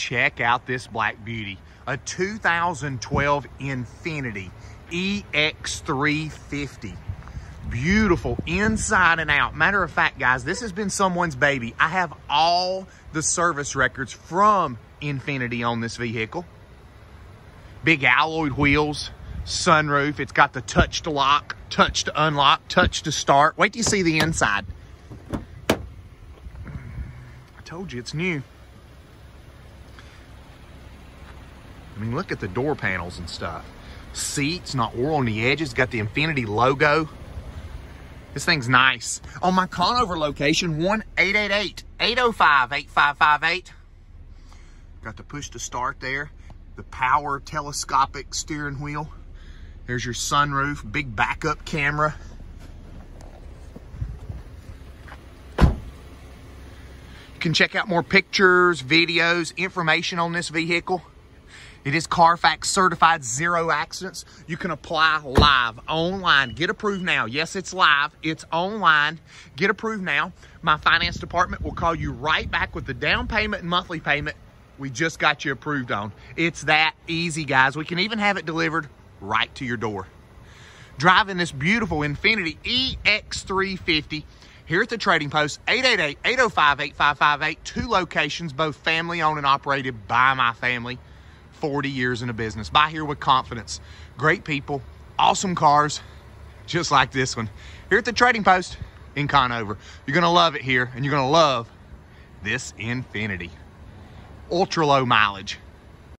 check out this black beauty. A 2012 Infiniti EX350. Beautiful inside and out. Matter of fact, guys, this has been someone's baby. I have all the service records from Infiniti on this vehicle. Big alloyed wheels, sunroof. It's got the touch to lock, touch to unlock, touch to start. Wait till you see the inside. I told you it's new. I mean, look at the door panels and stuff. Seats, not oil on the edges. Got the Infiniti logo. This thing's nice. On my Conover location, 1-888-805-8558. Got the push to start there. The power telescopic steering wheel. There's your sunroof, big backup camera. You can check out more pictures, videos, information on this vehicle. It is Carfax certified zero accidents. You can apply live online. Get approved now. Yes, it's live. It's online. Get approved now. My finance department will call you right back with the down payment and monthly payment we just got you approved on. It's that easy, guys. We can even have it delivered right to your door. Driving this beautiful Infiniti EX350 here at the Trading Post, 888-805-8558. Two locations, both family owned and operated by my family. 40 years in a business. Buy here with confidence. Great people, awesome cars, just like this one. Here at the Trading Post in Conover. You're gonna love it here, and you're gonna love this Infiniti. Ultra low mileage.